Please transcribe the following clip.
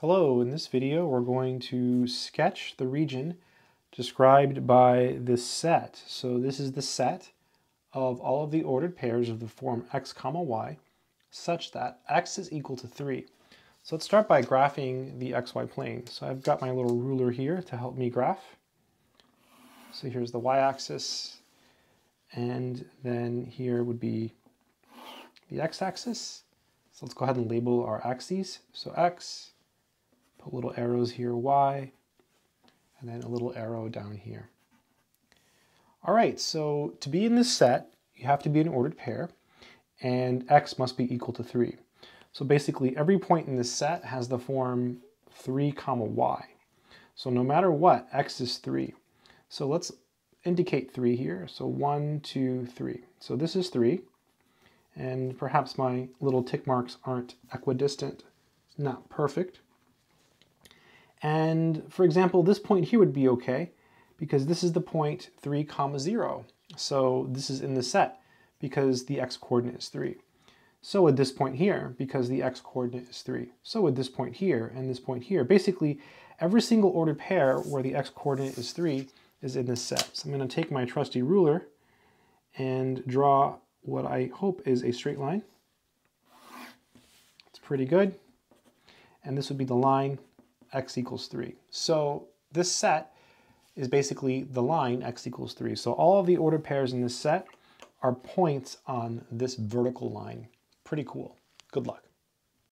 Hello, in this video we're going to sketch the region described by this set. So this is the set of all of the ordered pairs of the form x comma y such that x is equal to 3. So let's start by graphing the xy plane. So I've got my little ruler here to help me graph. So here's the y-axis and then here would be the x-axis. So let's go ahead and label our axes. So x, Put little arrows here, Y, and then a little arrow down here. All right, so to be in this set, you have to be an ordered pair, and x must be equal to 3. So basically, every point in this set has the form 3 comma y. So no matter what, x is 3. So let's indicate 3 here. So 1, 2, 3. So this is 3, and perhaps my little tick marks aren't equidistant, not perfect. And for example, this point here would be okay because this is the point 3 comma 0. So this is in the set because the x coordinate is 3. So would this point here because the x coordinate is 3. So would this point here and this point here. Basically, every single ordered pair where the x coordinate is 3 is in this set. So I'm going to take my trusty ruler and draw what I hope is a straight line. It's pretty good. And this would be the line x equals 3. So this set is basically the line x equals 3. So all of the ordered pairs in this set are points on this vertical line. Pretty cool. Good luck.